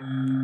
you